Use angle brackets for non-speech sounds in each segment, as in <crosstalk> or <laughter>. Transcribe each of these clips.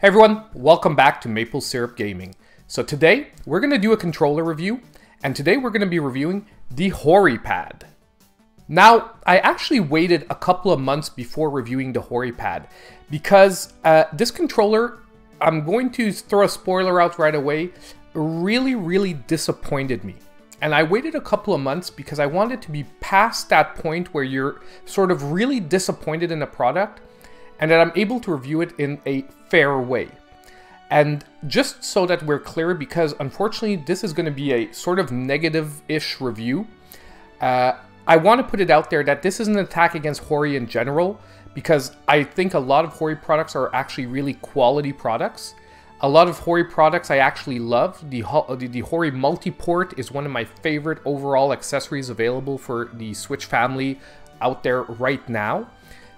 Hey everyone, welcome back to Maple Syrup Gaming. So today, we're going to do a controller review, and today we're going to be reviewing the Hori Pad. Now, I actually waited a couple of months before reviewing the Hori Pad, because uh, this controller, I'm going to throw a spoiler out right away, really, really disappointed me. And I waited a couple of months because I wanted to be past that point where you're sort of really disappointed in a product and that I'm able to review it in a fair way. And just so that we're clear, because unfortunately this is going to be a sort of negative-ish review, uh, I want to put it out there that this is an attack against Hori in general, because I think a lot of Hori products are actually really quality products. A lot of Hori products I actually love. The, the, the Hori Multiport is one of my favorite overall accessories available for the Switch family out there right now.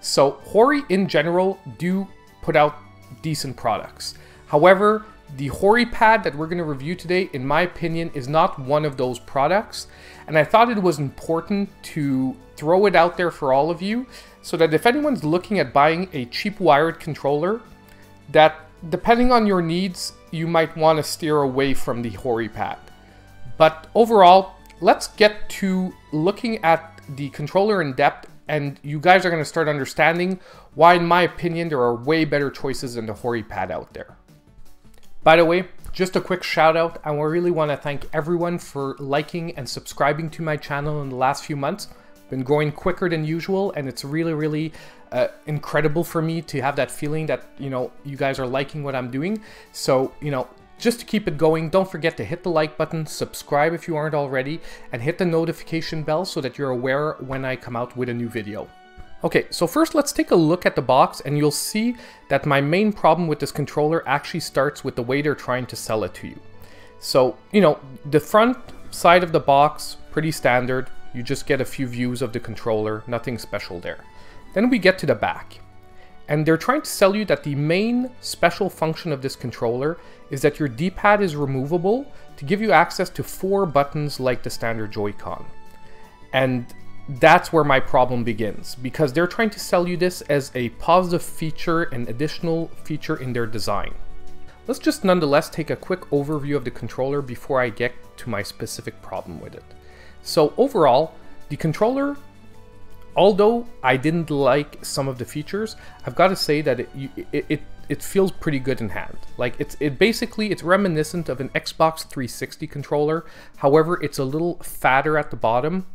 So Hori in general do put out decent products. However, the Hori pad that we're going to review today, in my opinion, is not one of those products. And I thought it was important to throw it out there for all of you so that if anyone's looking at buying a cheap wired controller, that depending on your needs, you might want to steer away from the Hori pad. But overall, let's get to looking at the controller in depth and you guys are going to start understanding why, in my opinion, there are way better choices than the Hori pad out there. By the way, just a quick shout out, I really want to thank everyone for liking and subscribing to my channel in the last few months. Been growing quicker than usual, and it's really, really uh, incredible for me to have that feeling that, you know, you guys are liking what I'm doing. So, you know, just to keep it going, don't forget to hit the like button, subscribe if you aren't already, and hit the notification bell so that you're aware when I come out with a new video. Okay, so first let's take a look at the box and you'll see that my main problem with this controller actually starts with the way they're trying to sell it to you. So, you know, the front side of the box, pretty standard. You just get a few views of the controller, nothing special there. Then we get to the back. And they're trying to sell you that the main special function of this controller is that your D-pad is removable to give you access to four buttons like the standard Joy-Con. And that's where my problem begins, because they're trying to sell you this as a positive feature and additional feature in their design. Let's just nonetheless take a quick overview of the controller before I get to my specific problem with it. So overall, the controller although I didn't like some of the features, I've got to say that it, it, it, it feels pretty good in hand. Like it's it basically it's reminiscent of an Xbox 360 controller. However, it's a little fatter at the bottom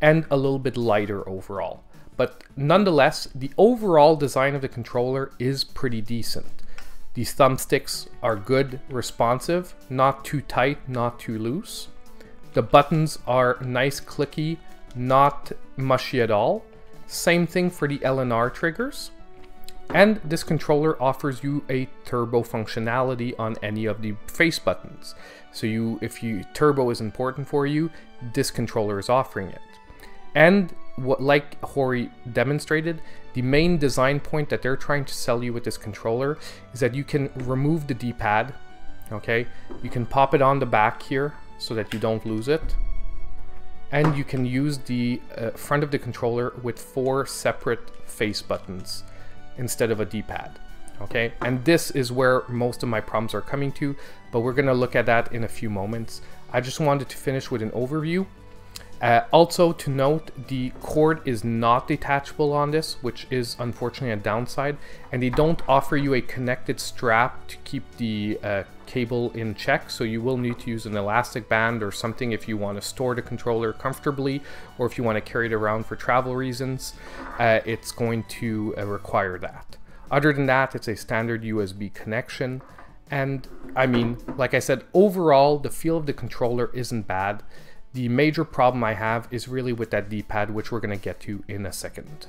and a little bit lighter overall. But nonetheless, the overall design of the controller is pretty decent. These thumbsticks are good, responsive, not too tight, not too loose. The buttons are nice, clicky, not mushy at all. Same thing for the LNR triggers. And this controller offers you a turbo functionality on any of the face buttons. So you, if you turbo is important for you, this controller is offering it. And what, like Hori demonstrated, the main design point that they're trying to sell you with this controller is that you can remove the D-pad, okay? You can pop it on the back here so that you don't lose it and you can use the uh, front of the controller with four separate face buttons instead of a D-pad. Okay, and this is where most of my problems are coming to, but we're gonna look at that in a few moments. I just wanted to finish with an overview uh, also to note, the cord is not detachable on this, which is unfortunately a downside, and they don't offer you a connected strap to keep the uh, cable in check, so you will need to use an elastic band or something if you want to store the controller comfortably, or if you want to carry it around for travel reasons, uh, it's going to uh, require that. Other than that, it's a standard USB connection, and I mean, like I said, overall, the feel of the controller isn't bad. The major problem I have is really with that D-pad, which we're to get to in a second.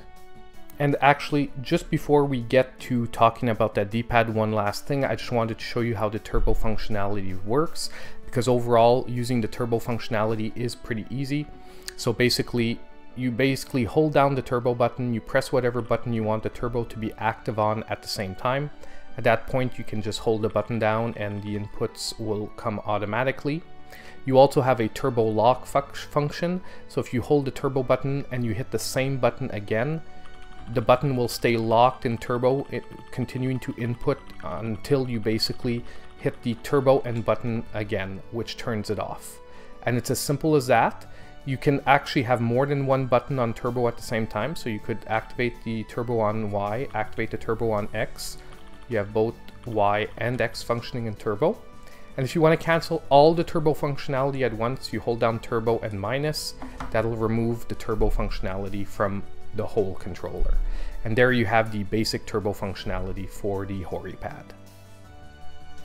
And actually, just before we get to talking about that D-pad, one last thing, I just wanted to show you how the turbo functionality works, because overall, using the turbo functionality is pretty easy. So basically, you basically hold down the turbo button, you press whatever button you want the turbo to be active on at the same time. At that point, you can just hold the button down and the inputs will come automatically. You also have a turbo lock function, so if you hold the turbo button and you hit the same button again, the button will stay locked in turbo, it, continuing to input until you basically hit the turbo and button again, which turns it off. And it's as simple as that. You can actually have more than one button on turbo at the same time. So you could activate the turbo on Y, activate the turbo on X. You have both Y and X functioning in turbo. And if you want to cancel all the turbo functionality at once, you hold down turbo and minus. That'll remove the turbo functionality from the whole controller. And there you have the basic turbo functionality for the Hori pad.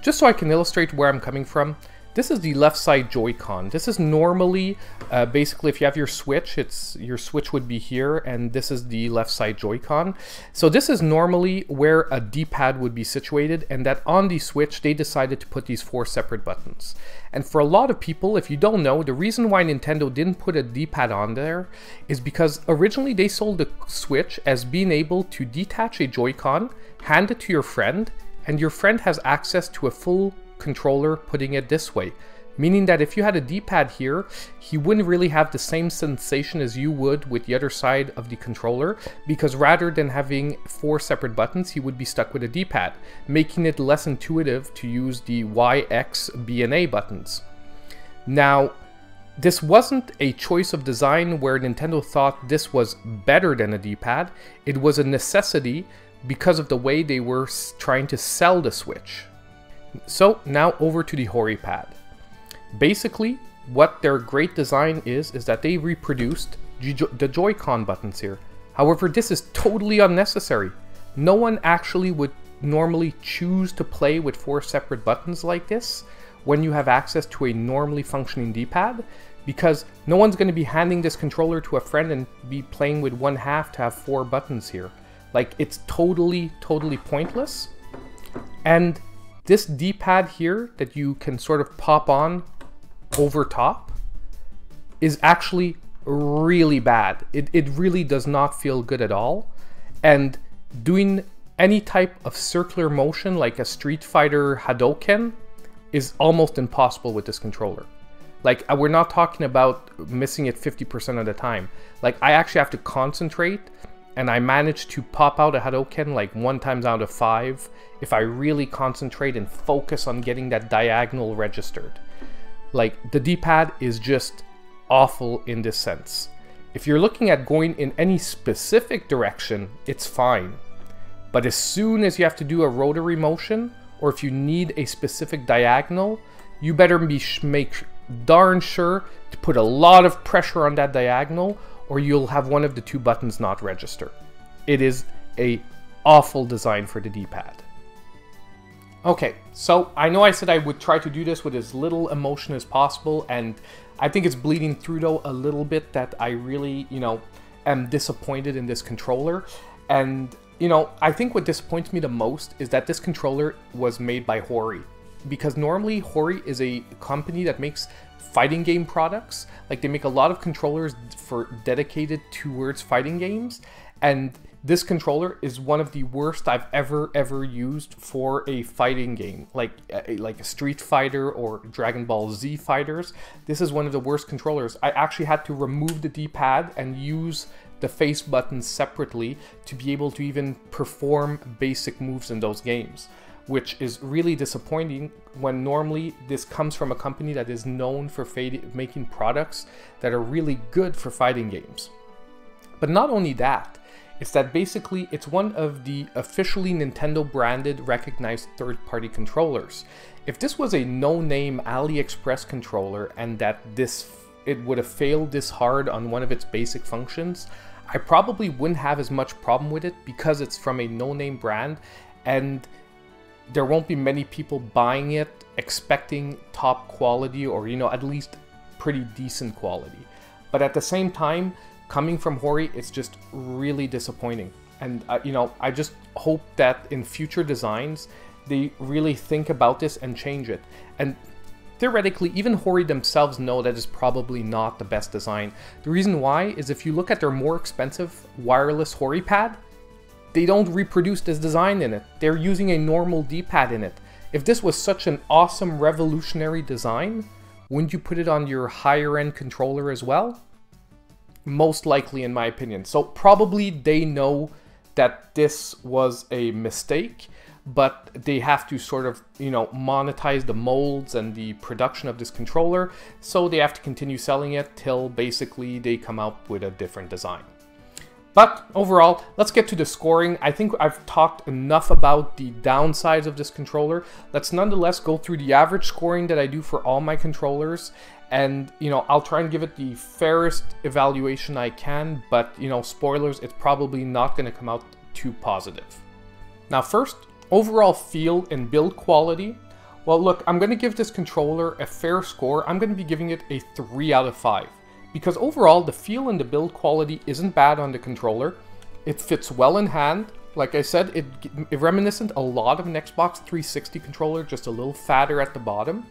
Just so I can illustrate where I'm coming from, this is the left side Joy-Con. This is normally, uh, basically if you have your Switch, it's your Switch would be here and this is the left side Joy-Con. So this is normally where a D-pad would be situated and that on the Switch they decided to put these four separate buttons. And for a lot of people, if you don't know, the reason why Nintendo didn't put a D-pad on there is because originally they sold the Switch as being able to detach a Joy-Con, hand it to your friend, and your friend has access to a full controller putting it this way. Meaning that if you had a D-pad here, he wouldn't really have the same sensation as you would with the other side of the controller, because rather than having four separate buttons, he would be stuck with a D-pad, making it less intuitive to use the Y, X, B, and A buttons. Now, this wasn't a choice of design where Nintendo thought this was better than a D-pad, it was a necessity because of the way they were trying to sell the Switch. So now over to the Hori pad. Basically, what their great design is, is that they reproduced the Joy-Con buttons here. However, this is totally unnecessary. No one actually would normally choose to play with four separate buttons like this when you have access to a normally functioning D-pad because no one's going to be handing this controller to a friend and be playing with one half to have four buttons here. Like, it's totally, totally pointless. And this D-pad here that you can sort of pop on over top is actually really bad. It, it really does not feel good at all. And doing any type of circular motion like a Street Fighter Hadoken is almost impossible with this controller. Like, uh, we're not talking about missing it 50% of the time. Like, I actually have to concentrate and I manage to pop out a Hadoken like one times out of five if I really concentrate and focus on getting that diagonal registered. Like the D-pad is just awful in this sense. If you're looking at going in any specific direction, it's fine. But as soon as you have to do a rotary motion, or if you need a specific diagonal, you better be make darn sure to put a lot of pressure on that diagonal or you'll have one of the two buttons not register. It is a awful design for the D-pad. Okay, so I know I said I would try to do this with as little emotion as possible, and I think it's bleeding through though a little bit that I really, you know, am disappointed in this controller. And, you know, I think what disappoints me the most is that this controller was made by Hori. Because normally Hori is a company that makes fighting game products. Like they make a lot of controllers for dedicated towards fighting games, and this controller is one of the worst I've ever ever used for a fighting game, like a, like a Street Fighter or Dragon Ball Z fighters. This is one of the worst controllers. I actually had to remove the D-pad and use the face buttons separately to be able to even perform basic moves in those games which is really disappointing when normally this comes from a company that is known for making products that are really good for fighting games. But not only that, it's that basically it's one of the officially Nintendo branded recognized third-party controllers. If this was a no-name AliExpress controller and that this it would have failed this hard on one of its basic functions, I probably wouldn't have as much problem with it because it's from a no-name brand and there won't be many people buying it expecting top quality or, you know, at least pretty decent quality. But at the same time, coming from Hori, it's just really disappointing. And, uh, you know, I just hope that in future designs, they really think about this and change it. And theoretically, even Hori themselves know that is probably not the best design. The reason why is if you look at their more expensive wireless HoriPad, they don't reproduce this design in it. They're using a normal D-pad in it. If this was such an awesome revolutionary design, wouldn't you put it on your higher end controller as well? Most likely in my opinion. So probably they know that this was a mistake, but they have to sort of, you know, monetize the molds and the production of this controller, so they have to continue selling it till basically they come out with a different design. But overall, let's get to the scoring. I think I've talked enough about the downsides of this controller. Let's nonetheless go through the average scoring that I do for all my controllers. And, you know, I'll try and give it the fairest evaluation I can, but, you know, spoilers, it's probably not going to come out too positive. Now first, overall feel and build quality. Well, look, I'm going to give this controller a fair score. I'm going to be giving it a 3 out of 5 because overall the feel and the build quality isn't bad on the controller. It fits well in hand. Like I said, it, it reminiscent a lot of an Xbox 360 controller, just a little fatter at the bottom.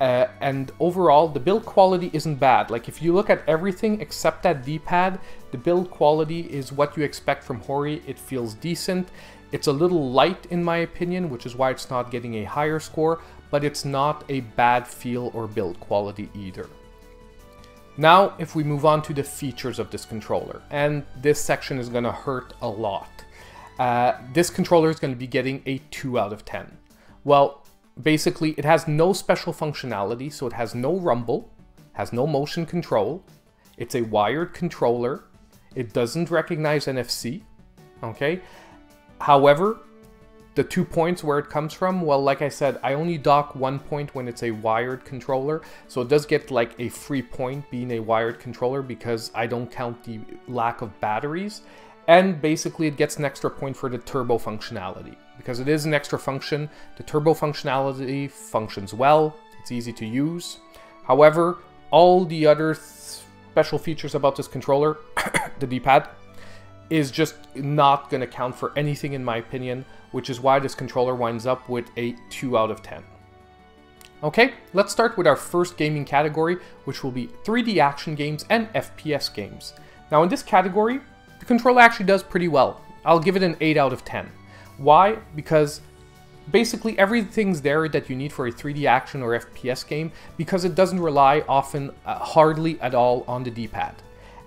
Uh, and overall, the build quality isn't bad. Like if you look at everything except that D-pad, the build quality is what you expect from Hori. It feels decent. It's a little light in my opinion, which is why it's not getting a higher score, but it's not a bad feel or build quality either. Now, if we move on to the features of this controller, and this section is gonna hurt a lot. Uh, this controller is gonna be getting a 2 out of 10. Well, basically, it has no special functionality, so it has no rumble, has no motion control, it's a wired controller, it doesn't recognize NFC, okay? However, the two points where it comes from, well, like I said, I only dock one point when it's a wired controller. So it does get like a free point being a wired controller because I don't count the lack of batteries. And basically it gets an extra point for the turbo functionality. Because it is an extra function, the turbo functionality functions well, it's easy to use. However, all the other special features about this controller, <coughs> the D-pad, is just not going to count for anything in my opinion which is why this controller winds up with a 2 out of 10. Okay, let's start with our first gaming category, which will be 3D action games and FPS games. Now in this category, the controller actually does pretty well. I'll give it an 8 out of 10. Why? Because basically everything's there that you need for a 3D action or FPS game because it doesn't rely often uh, hardly at all on the D-pad.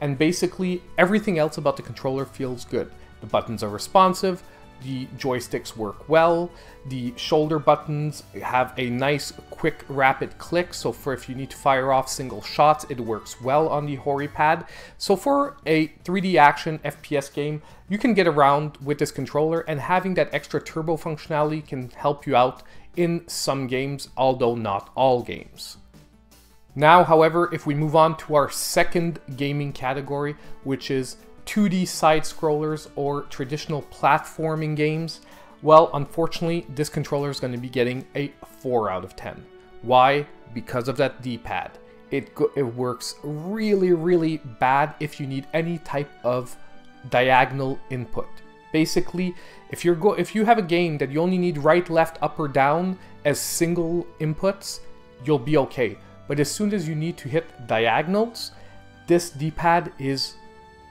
And basically everything else about the controller feels good. The buttons are responsive, the joysticks work well. The shoulder buttons have a nice, quick, rapid click. So for if you need to fire off single shots, it works well on the Hori pad. So for a 3D action FPS game, you can get around with this controller and having that extra turbo functionality can help you out in some games, although not all games. Now, however, if we move on to our second gaming category, which is 2D side scrollers or traditional platforming games, well, unfortunately, this controller is going to be getting a 4 out of 10. Why? Because of that D-pad. It, it works really, really bad if you need any type of diagonal input. Basically, if you're go if you have a game that you only need right, left, up, or down as single inputs, you'll be okay. But as soon as you need to hit diagonals, this D-pad is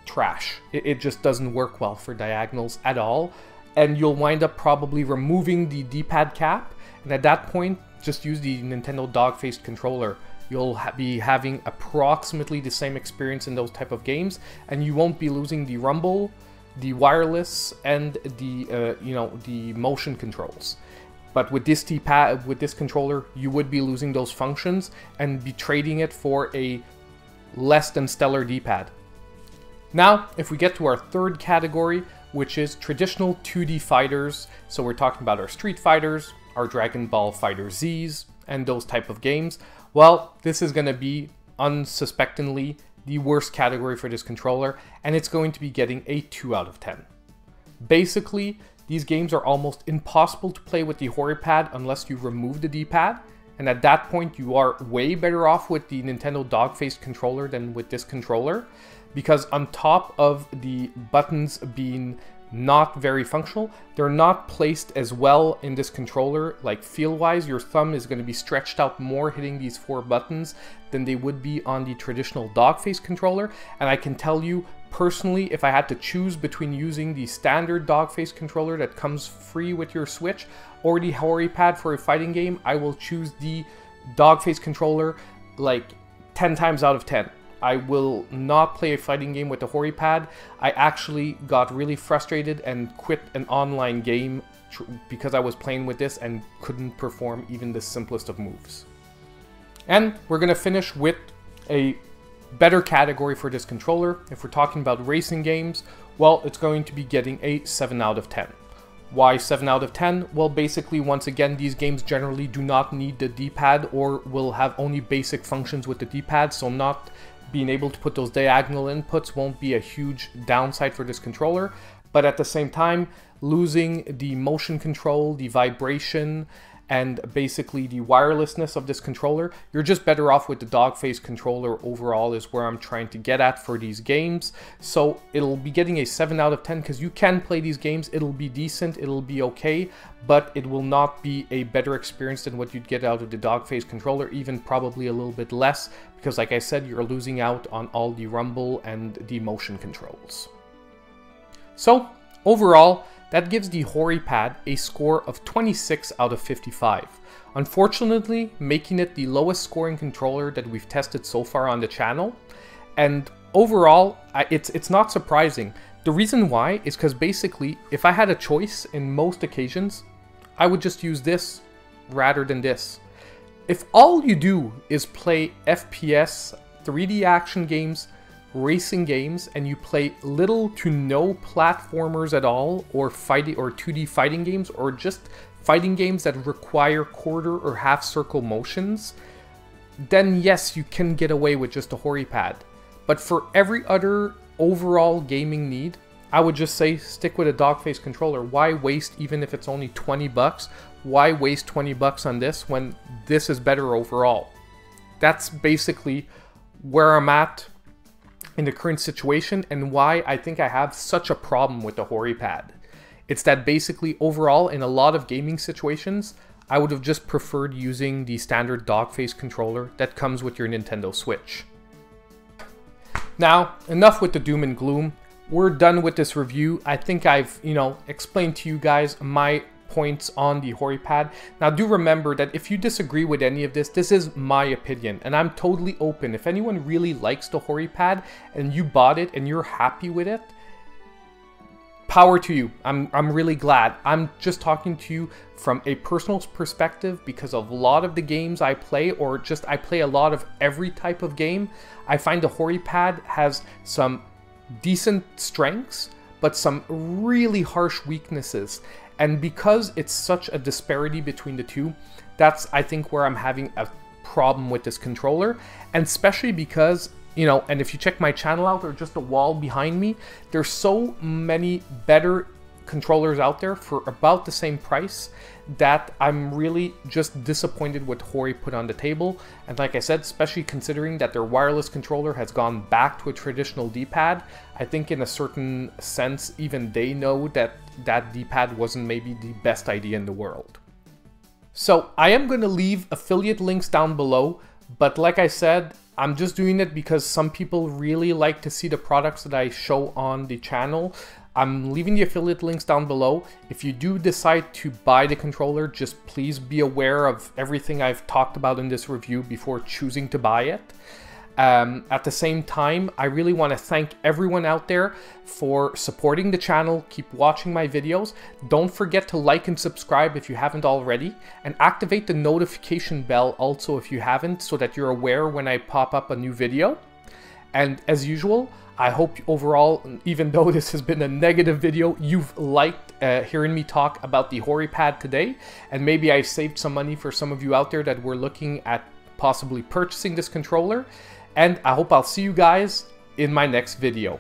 trash. It, it just doesn't work well for diagonals at all. And you'll wind up probably removing the D-pad cap. And at that point, just use the Nintendo dog-faced controller. You'll ha be having approximately the same experience in those type of games. And you won't be losing the rumble, the wireless, and the, uh, you know, the motion controls. But with this D-pad, with this controller, you would be losing those functions and be trading it for a less than stellar D-pad. Now, if we get to our third category, which is traditional 2D fighters, so we're talking about our Street Fighters, our Dragon Ball FighterZs, and those type of games, well, this is going to be unsuspectingly the worst category for this controller, and it's going to be getting a 2 out of 10. Basically, these games are almost impossible to play with the pad unless you remove the D-pad, and at that point you are way better off with the Nintendo dog-faced controller than with this controller because on top of the buttons being not very functional, they're not placed as well in this controller, like feel-wise, your thumb is going to be stretched out more hitting these four buttons than they would be on the traditional dog face controller, and I can tell you, personally, if I had to choose between using the standard dog face controller that comes free with your Switch, or the Hori pad for a fighting game, I will choose the dog face controller like 10 times out of 10 I will not play a fighting game with the Hori pad. I actually got really frustrated and quit an online game because I was playing with this and couldn't perform even the simplest of moves. And we're going to finish with a better category for this controller. If we're talking about racing games, well, it's going to be getting a 7 out of 10. Why 7 out of 10? Well, basically, once again, these games generally do not need the D-pad or will have only basic functions with the D-pad, so not being able to put those diagonal inputs won't be a huge downside for this controller. But at the same time, losing the motion control, the vibration, and basically the wirelessness of this controller, you're just better off with the Dogface controller overall is where I'm trying to get at for these games. So it'll be getting a 7 out of 10 because you can play these games, it'll be decent, it'll be okay, but it will not be a better experience than what you'd get out of the Dogface controller, even probably a little bit less, because like I said, you're losing out on all the rumble and the motion controls. So overall, that gives the Hori pad a score of 26 out of 55. Unfortunately, making it the lowest scoring controller that we've tested so far on the channel. And overall, it's, it's not surprising. The reason why is because basically, if I had a choice in most occasions, I would just use this rather than this. If all you do is play FPS, 3D action games, racing games and you play little to no platformers at all or fighting or 2D fighting games or just fighting games that require quarter or half circle motions, then yes, you can get away with just a Hori pad. But for every other overall gaming need, I would just say stick with a Dogface controller. Why waste even if it's only 20 bucks? Why waste 20 bucks on this when this is better overall? That's basically where I'm at in the current situation and why I think I have such a problem with the Hori pad. It's that basically overall in a lot of gaming situations, I would have just preferred using the standard dog face controller that comes with your Nintendo Switch. Now, enough with the doom and gloom. We're done with this review. I think I've, you know, explained to you guys my points on the Hori pad. Now do remember that if you disagree with any of this, this is my opinion and I'm totally open. If anyone really likes the Hori pad and you bought it and you're happy with it, power to you. I'm, I'm really glad. I'm just talking to you from a personal perspective because of a lot of the games I play or just I play a lot of every type of game. I find the Hori Pad has some decent strengths but some really harsh weaknesses. And because it's such a disparity between the two, that's I think where I'm having a problem with this controller. And especially because, you know, and if you check my channel out or just the wall behind me, there's so many better controllers out there for about the same price that I'm really just disappointed with Hori put on the table. And like I said, especially considering that their wireless controller has gone back to a traditional D-pad, I think in a certain sense, even they know that that D-pad wasn't maybe the best idea in the world. So I am going to leave affiliate links down below, but like I said, I'm just doing it because some people really like to see the products that I show on the channel. I'm leaving the affiliate links down below. If you do decide to buy the controller, just please be aware of everything I've talked about in this review before choosing to buy it. Um, at the same time, I really want to thank everyone out there for supporting the channel. Keep watching my videos. Don't forget to like and subscribe if you haven't already. And activate the notification bell also if you haven't so that you're aware when I pop up a new video. And as usual, I hope overall, even though this has been a negative video, you've liked uh, hearing me talk about the Hori pad today. And maybe I saved some money for some of you out there that were looking at possibly purchasing this controller. And I hope I'll see you guys in my next video.